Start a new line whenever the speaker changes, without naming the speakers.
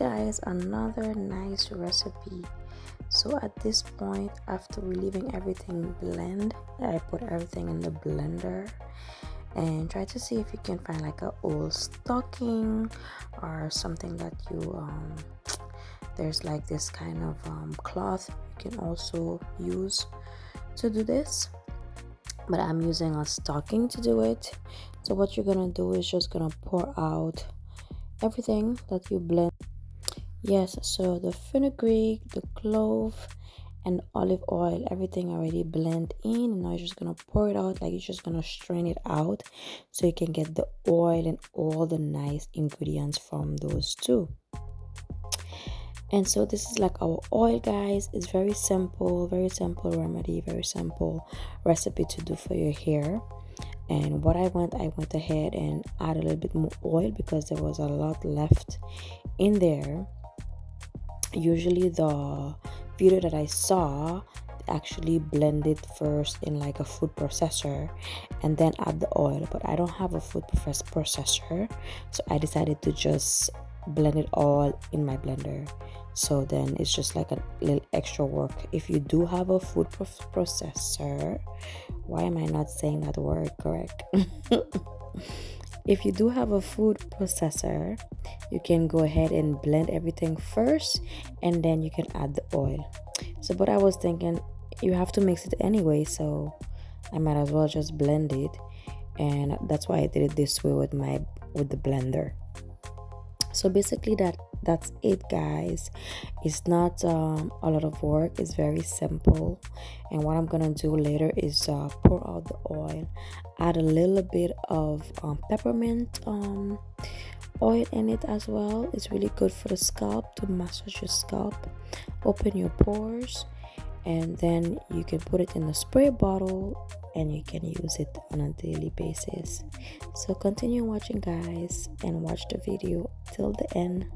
guys another nice recipe. So at this point after relieving everything blend i put everything in the blender and try to see if you can find like a old stocking or something that you um there's like this kind of um, cloth you can also use to do this. But i'm using a stocking to do it. So what you're gonna do is just gonna pour out everything that you blend yes so the fenugreek the clove and olive oil everything already blend in and now you're just gonna pour it out like you're just gonna strain it out so you can get the oil and all the nice ingredients from those two. And so this is like our oil guys. It's very simple very simple remedy very simple recipe to do for your hair. And what I went I went ahead and add a little bit more oil because there was a lot left in there usually the video that I saw actually blend it first in like a food processor and then add the oil but I don't have a food processor so I decided to just blend it all in my blender. So then it's just like a little extra work. If you do have a food processor why am i not saying that word correct if you do have a food processor you can go ahead and blend everything first and then you can add the oil. So but i was thinking you have to mix it anyway so i might as well just blend it. And that's why i did it this way with my with the blender. So basically that that's it guys. It's not um, a lot of work. It's very simple. And what i'm gonna do later is uh, pour out the oil. Add a little bit of um, peppermint um, oil in it as well. It's really good for the scalp to massage your scalp. Open your pores and then you can put it in a spray bottle and you can use it on a daily basis. So continue watching guys and watch the video till the end